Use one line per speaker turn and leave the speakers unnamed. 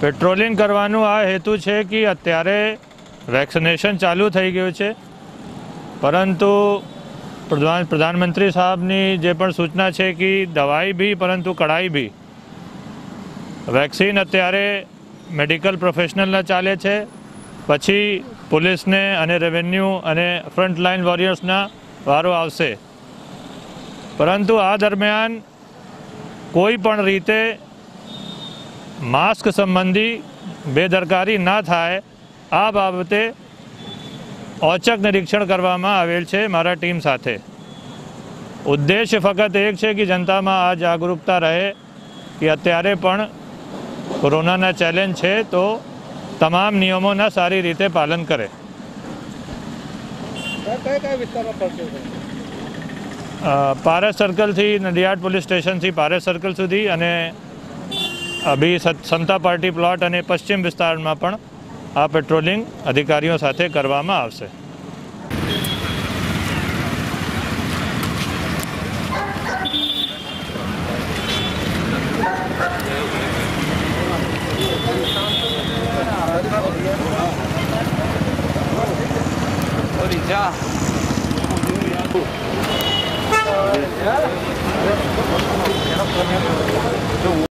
Patrolling કરવાનું આ હેતુ છે કે અત્યારે વેક્સિનેશન ચાલુ થઈ ગયું છે. પરંતુ પ્રધાન પ્રધાનમંત્રી સાહેબની જે પણ સૂચના છે કે દવાઈ બી પરંતુ કડાઈ બી. વેક્સિન અત્યારે મેડિકલ પ્રોફેશનલના ચાલે છે. પછી પોલીસને અને રેવન્યુ અને ફ્રન્ટલાઇન વોરિયર્સના વારો આવશે. પરંતુ આ દરમિયાન કોઈ પણ રીતે માસ્ક સંબંધી બેદરકારી ના થાય, આ બાબતે ઓચક નિરીક્ષણ કરવામાં આવેલ છે મારા ટીમ સાથે. ઉદ્દેશ્ય ફક્ત એક છે કે જનતામાં આ જાગૃતતા રહે કે અત્યારે પણ કોરોનાના ચેલેન્જ છે તો તમામ નિયમોના સારી રીતે પાલન કરે. પારસ સર્કલથી નડિયાદ પોલીસ સ્ટેશનથી પારસ સર્કલ સુધી અને અભી સંતા પાર્ટી પ્લોટ અને પશ્ચિમ વિસ્તારમાં પણ આ પેટ્રોલિંગ અધિકારીઓ સાથે કરવામાં આવશે.